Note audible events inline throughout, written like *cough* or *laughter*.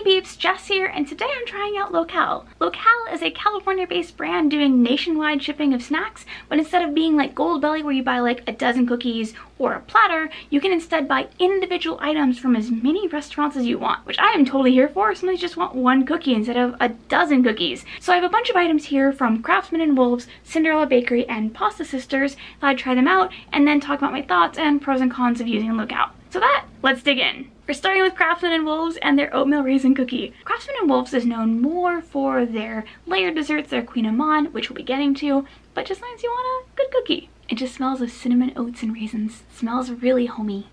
Hey peeps, Jess here, and today I'm trying out Locale. Locale is a California-based brand doing nationwide shipping of snacks, but instead of being like Goldbelly where you buy like a dozen cookies or a platter, you can instead buy individual items from as many restaurants as you want, which I am totally here for. Some just want one cookie instead of a dozen cookies. So I have a bunch of items here from Craftsman and Wolves, Cinderella Bakery, and Pasta Sisters. I'd try them out and then talk about my thoughts and pros and cons of using Locale. So that, let's dig in. We're starting with Craftsman and Wolves and their oatmeal raisin cookie. Craftsman and Wolves is known more for their layered desserts, their kouign-amann, which we'll be getting to, but just finds you want a good cookie. It just smells of cinnamon oats and raisins. It smells really homey.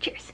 Cheers.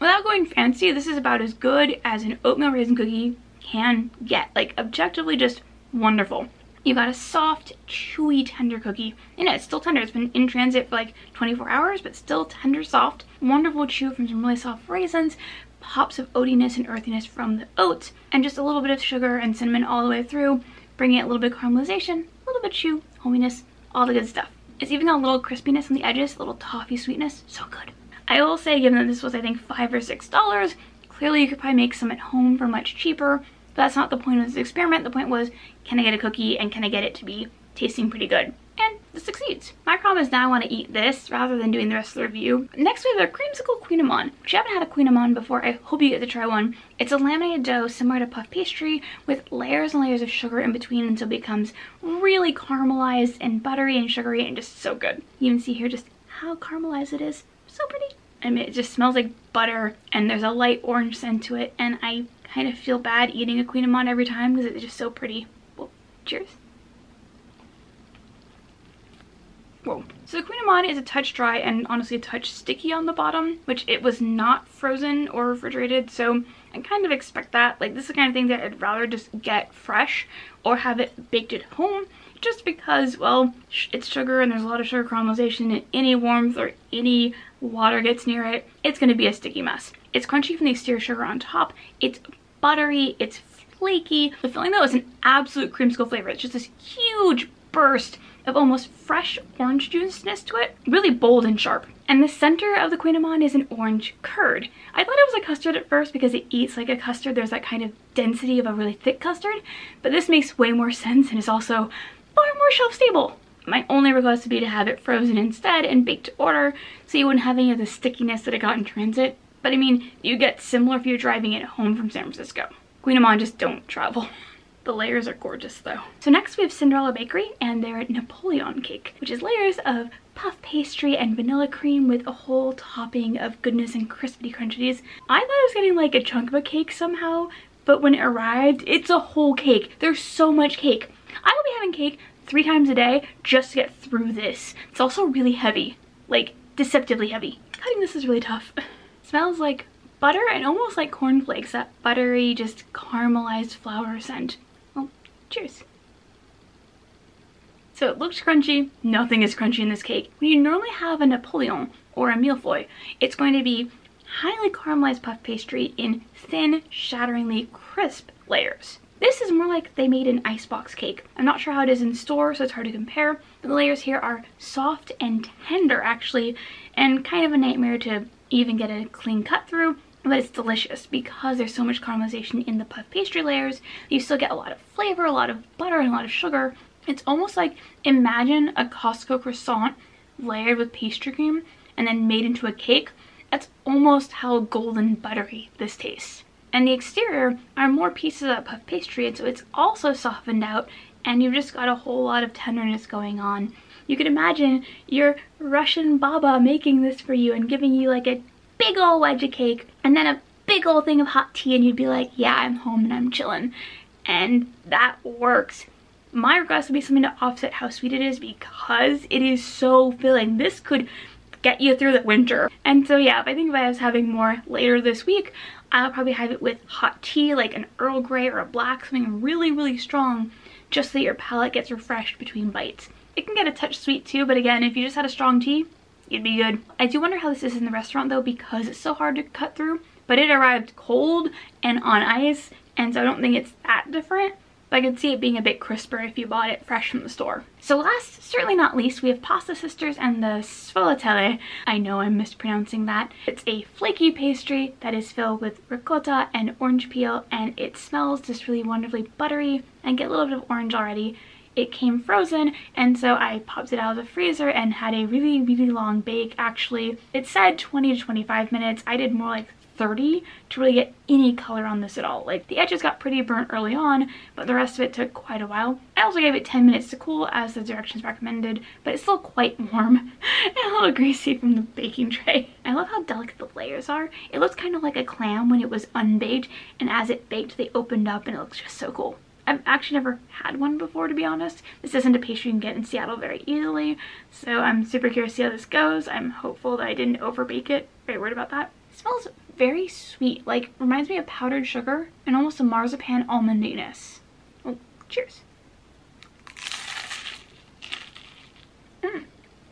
Without going fancy, this is about as good as an oatmeal raisin cookie can get. Like, objectively just wonderful. You got a soft, chewy, tender cookie. And it's still tender. It's been in transit for like 24 hours, but still tender, soft. Wonderful chew from some really soft raisins, pops of oatiness and earthiness from the oats, and just a little bit of sugar and cinnamon all the way through, bringing it a little bit of caramelization, a little bit chew, hominess, all the good stuff. It's even got a little crispiness on the edges, a little toffee sweetness, so good. I will say, given that this was, I think, five or six dollars, clearly you could probably make some at home for much cheaper, that's not the point of this experiment. The point was, can I get a cookie and can I get it to be tasting pretty good? And it succeeds. My problem is now I want to eat this rather than doing the rest of the review. Next we have the Creamsicle kouign-amann. If you haven't had a kouign-amann before, I hope you get to try one. It's a laminated dough similar to puff pastry with layers and layers of sugar in between until it becomes really caramelized and buttery and sugary and just so good. You can see here just how caramelized it is. So pretty. I mean, it just smells like butter and there's a light orange scent to it and I kind of feel bad eating a kouign-amann every time because it's just so pretty. Well, cheers. Whoa. So the kouign-amann is a touch dry and honestly a touch sticky on the bottom, which it was not frozen or refrigerated, so I kind of expect that. Like this is the kind of thing that I'd rather just get fresh or have it baked at home just because, well, it's sugar and there's a lot of sugar caramelization and any warmth or any water gets near it, it's going to be a sticky mess. It's crunchy from the exterior sugar on top. It's buttery, it's flaky. The filling though is an absolute creamsicle flavor. It's just this huge burst of almost fresh orange juiciness to it. Really bold and sharp. And the center of the kouign-amann is an orange curd. I thought it was a custard at first because it eats like a custard. There's that kind of density of a really thick custard. But this makes way more sense and is also far more shelf stable. My only request would be to have it frozen instead and baked to order so you wouldn't have any of the stickiness that I got in transit. But I mean, you get similar if you're driving it home from San Francisco. kouign-amann just don't travel. The layers are gorgeous though. So next we have Cinderella Bakery and their Napoleon cake, which is layers of puff pastry and vanilla cream with a whole topping of goodness and crispy crunchies. I thought I was getting like a chunk of a cake somehow, but when it arrived, it's a whole cake. There's so much cake. I will be having cake three times a day just to get through this. It's also really heavy, like deceptively heavy. Cutting this is really tough. *laughs* smells like butter and almost like cornflakes, that buttery, just caramelized flour scent. Well, cheers. So it looks crunchy. Nothing is crunchy in this cake. When you normally have a Napoleon or a millefeuille, it's going to be highly caramelized puff pastry in thin, shatteringly crisp layers. This is more like they made an icebox cake. I'm not sure how it is in store, so it's hard to compare. The layers here are soft and tender, actually, and kind of a nightmare to even get a clean cut through but it's delicious because there's so much caramelization in the puff pastry layers. You still get a lot of flavor, a lot of butter, and a lot of sugar. It's almost like imagine a Costco croissant layered with pastry cream and then made into a cake. That's almost how golden buttery this tastes. And the exterior are more pieces of puff pastry and so it's also softened out and you've just got a whole lot of tenderness going on. You can imagine your Russian baba making this for you and giving you like a big old wedge of cake and then a big old thing of hot tea and you'd be like, yeah, I'm home and I'm chilling. And that works. My request would be something to offset how sweet it is because it is so filling. This could get you through the winter. And so yeah, I think if I was having more later this week, I'll probably have it with hot tea, like an Earl Grey or a black, something really, really strong, just so that your palate gets refreshed between bites. It can get a touch sweet too, but again, if you just had a strong tea, you'd be good. I do wonder how this is in the restaurant though because it's so hard to cut through, but it arrived cold and on ice and so I don't think it's that different. But I could see it being a bit crisper if you bought it fresh from the store. So last, certainly not least, we have Pasta Sisters and the sfogliatelle. I know I'm mispronouncing that. It's a flaky pastry that is filled with ricotta and orange peel and it smells just really wonderfully buttery and get a little bit of orange already it came frozen and so I popped it out of the freezer and had a really really long bake actually it said 20 to 25 minutes I did more like 30 to really get any color on this at all. Like the edges got pretty burnt early on, but the rest of it took quite a while. I also gave it 10 minutes to cool as the directions recommended, but it's still quite warm *laughs* and a little greasy from the baking tray. I love how delicate the layers are. It looks kind of like a clam when it was unbaked, and as it baked, they opened up and it looks just so cool. I've actually never had one before to be honest. This isn't a pastry you can get in Seattle very easily, so I'm super curious to see how this goes. I'm hopeful that I didn't overbake it. Very worried about that. It smells very sweet, like reminds me of powdered sugar and almost a marzipan almondiness. Well, cheers. Mm,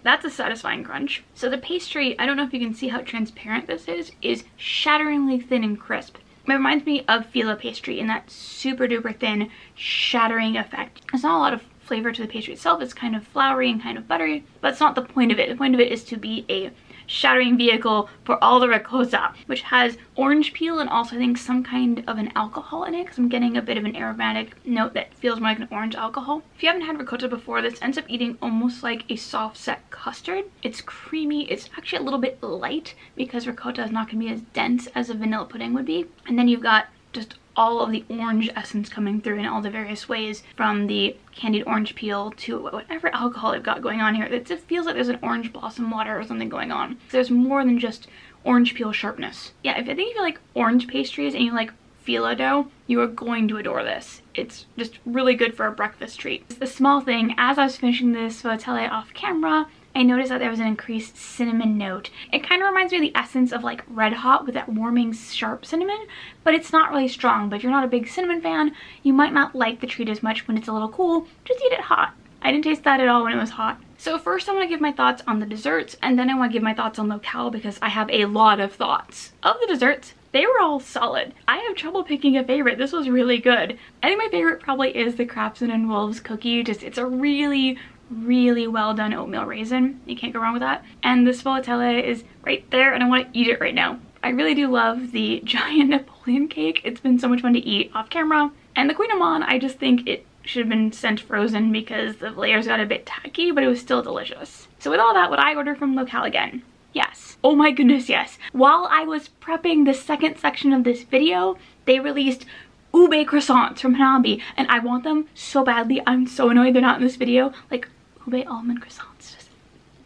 that's a satisfying crunch. So the pastry, I don't know if you can see how transparent this is, is shatteringly thin and crisp. It reminds me of phyllo pastry in that super duper thin shattering effect. There's not a lot of flavor to the pastry itself. It's kind of floury and kind of buttery, but it's not the point of it. The point of it is to be a shattering vehicle for all the ricotta, which has orange peel and also I think some kind of an alcohol in it because I'm getting a bit of an aromatic note that feels more like an orange alcohol. If you haven't had ricotta before, this ends up eating almost like a soft set custard. It's creamy. It's actually a little bit light because ricotta is not going to be as dense as a vanilla pudding would be. And then you've got just all of the orange essence coming through in all the various ways from the candied orange peel to whatever alcohol they've got going on here. It just feels like there's an orange blossom water or something going on. There's more than just orange peel sharpness. Yeah, if I think if you like orange pastries and you like phyllo dough, you are going to adore this. It's just really good for a breakfast treat. It's a small thing, as I was finishing this sfogliatelle off camera, I noticed that there was an increased cinnamon note. It kind of reminds me of the essence of like Red Hot with that warming sharp cinnamon, but it's not really strong. But if you're not a big cinnamon fan, you might not like the treat as much when it's a little cool. Just eat it hot. I didn't taste that at all when it was hot. So first I want to give my thoughts on the desserts and then I want to give my thoughts on locale because I have a lot of thoughts. Of the desserts, they were all solid. I have trouble picking a favorite. This was really good. I think my favorite probably is the Craftsman and Wolves cookie. Just it's a really, really well done oatmeal raisin. You can't go wrong with that. And this sfogliatelle is right there and I want to eat it right now. I really do love the *laughs* giant Napoleon cake. It's been so much fun to eat off camera. And the Kouign Amann, I just think it should have been sent frozen because the layers got a bit tacky, but it was still delicious. So with all that, would I order from Locale again? Yes. Oh my goodness, yes. While I was prepping the second section of this video, they released ube croissants from Hanabi, and I want them so badly. I'm so annoyed they're not in this video. Like, ube almond croissants. Just...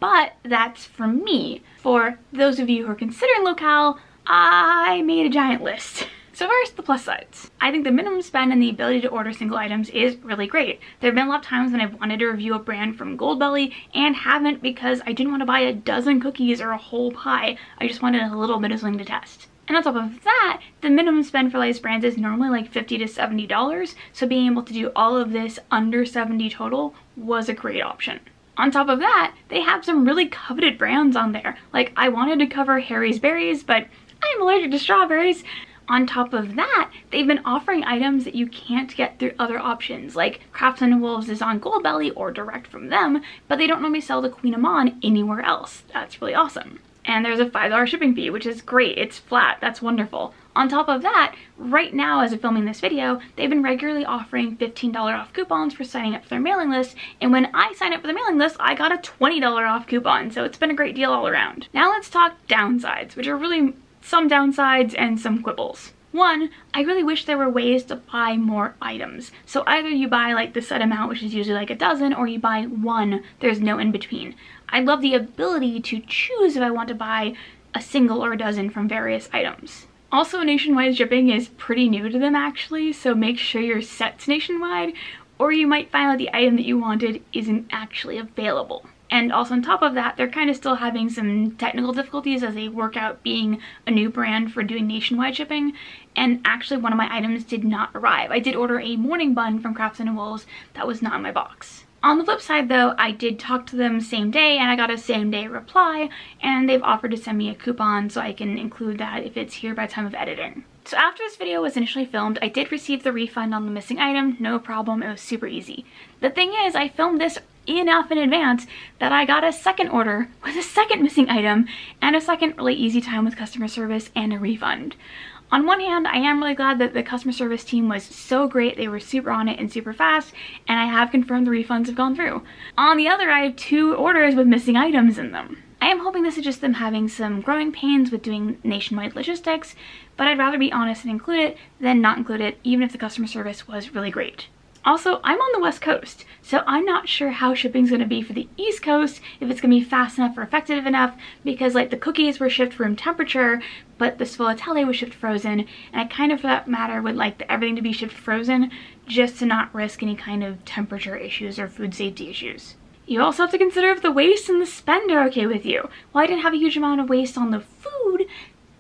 But that's for me. For those of you who are considering locale, I made a giant list. *laughs* So first, the plus sides. I think the minimum spend and the ability to order single items is really great. There have been a lot of times when I've wanted to review a brand from Goldbelly and haven't because I didn't want to buy a dozen cookies or a whole pie. I just wanted a little bit of something to test. And on top of that, the minimum spend for latest brands is normally like 50 to $70, so being able to do all of this under 70 total was a great option. On top of that, they have some really coveted brands on there. Like I wanted to cover Harry's Berries, but I'm allergic to strawberries. On top of that, they've been offering items that you can't get through other options, like Craftsman Wolves is on Goldbelly or direct from them, but they don't normally sell the Kouign Amann anywhere else. That's really awesome. And there's a $5 shipping fee, which is great. It's flat. That's wonderful. On top of that, right now as of filming this video, they've been regularly offering $15 off coupons for signing up for their mailing list. And when I signed up for the mailing list, I got a $20 off coupon. So it's been a great deal all around. Now let's talk downsides, which are really some downsides and some quibbles. One, I really wish there were ways to buy more items. So either you buy like the set amount, which is usually like a dozen, or you buy one, there's no in between. I love the ability to choose if I want to buy a single or a dozen from various items. Also, nationwide shipping is pretty new to them actually, so make sure you're set to nationwide, or you might find out the item that you wanted isn't actually available. And also on top of that, they're kind of still having some technical difficulties as they work out being a new brand for doing nationwide shipping. And actually one of my items did not arrive. I did order a morning bun from Crafts and Wolves that was not in my box. On the flip side though, I did talk to them same day and I got a same day reply and they've offered to send me a coupon so I can include that if it's here by time of editing. So after this video was initially filmed, I did receive the refund on the missing item, no problem, it was super easy. The thing is, I filmed this enough in advance that I got a second order with a second missing item and a second really easy time with customer service and a refund. On one hand, I am really glad that the customer service team was so great. They were super on it and super fast, and I have confirmed the refunds have gone through. On the other, I have two orders with missing items in them. I am hoping this is just them having some growing pains with doing nationwide logistics, but I'd rather be honest and include it than not include it, even if the customer service was really great. Also, I'm on the west coast, so I'm not sure how shipping's gonna be for the east coast, if it's gonna be fast enough or effective enough, because like the cookies were shipped room temperature, but the sfogliatelle was shipped frozen, and I kind of for that matter would like the, everything to be shipped frozen, just to not risk any kind of temperature issues or food safety issues. You also have to consider if the waste and the spend are okay with you. Well, I didn't have a huge amount of waste on the food,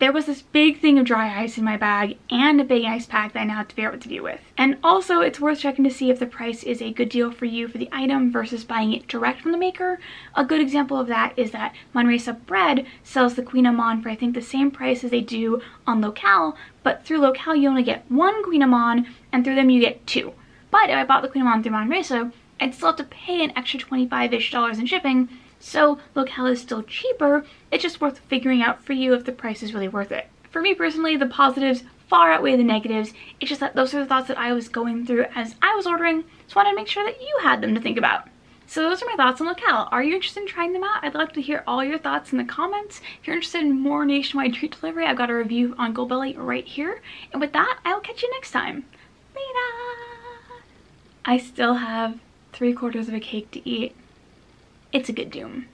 there was this big thing of dry ice in my bag and a big ice pack that I now have to figure out what to do with. And also it's worth checking to see if the price is a good deal for you for the item versus buying it direct from the maker. A good example of that is that Manresa Bread sells the kouign-amann for I think the same price as they do on Locale, but through Locale you only get one kouign-amann and through them you get two. But if I bought the kouign-amann through Manresa, I'd still have to pay an extra 25-ish dollars in shipping so Locale is still cheaper, it's just worth figuring out for you if the price is really worth it. For me personally, the positives far outweigh the negatives. It's just that those are the thoughts that I was going through as I was ordering, so I wanted to make sure that you had them to think about. So those are my thoughts on Locale. Are you interested in trying them out? I'd love to hear all your thoughts in the comments. If you're interested in more nationwide treat delivery, I've got a review on Goldbelly right here. And with that, I will catch you next time. Later! I still have three quarters of a cake to eat. It's a good doom.